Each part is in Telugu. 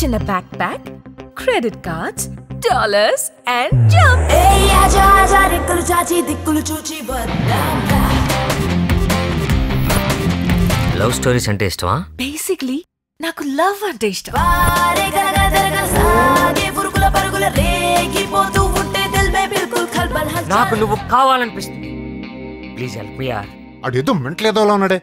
చిన్న backpack credit cards dollars and ఆజా రెక్కలు చాచి దిక్కులు చూచి లవ్ స్టోరీస్ అంటే ఇష్టమా? బేసిక్లీ నాకు లవ్ అంటే ఇష్టం. నాకు నువ్వు కావాలనిపిస్తుంది. ప్లీజ్ హెల్ప్ మీ యార్. అడేదో మెంట్లేదో ఉన్నాడే.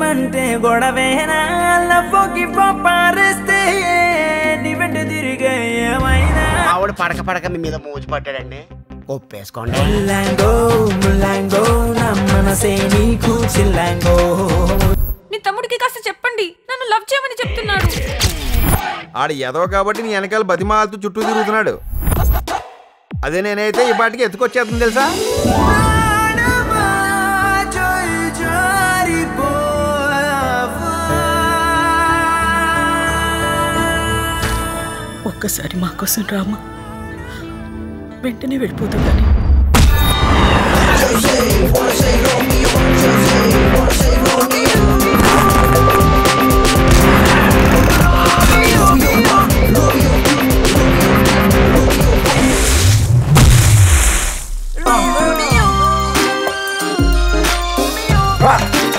ప్రేమించమంటే గొడవేనా? లవ్వుకి పారేస్తే నీ వెంట తిరిగే ఏమైనా? ఆవిడ పడక పడక మీ మీద మోజు పట్టాడండి ఒప్పేసుకోండి. ముల్లాంగో ముల్లాంగో నా మనసే నీకు చిల్లాంగో. నీ తమ్ముడికి కాస్త చెప్పండి నన్ను లవ్ చేయమని చెప్తున్నాడు. ఆడ ఎదవ కాబట్టి నీ వెనకాల బతిమాలతూ చుట్టూ తిరుగుతున్నాడు. అదే నేనైతే ఈ పాటికి ఎత్తుకొచ్చేస్తుంది తెలుసా? ఒక్కసారి మా కోసం రామా వెంటనే వెళ్ళిపోతాం కానీ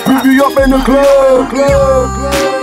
Pick me up in the club, club, club.